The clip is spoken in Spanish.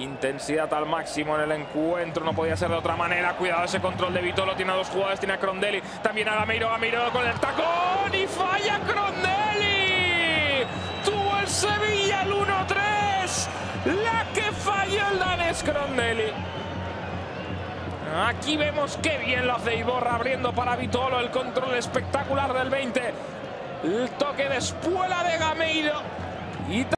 Intensidad al máximo en el encuentro, no podía ser de otra manera. Cuidado ese control de Vitolo, tiene a dos jugadores, tiene a Crondelli, también a Gameiro, Gameiro con el tacón y falla Crondelli. Tuvo el Sevilla el 1-3, la que falló el danés Crondelli. Aquí vemos qué bien lo hace Iborra abriendo para Vitolo, el control espectacular del 20. El toque de espuela de Gameiro. Y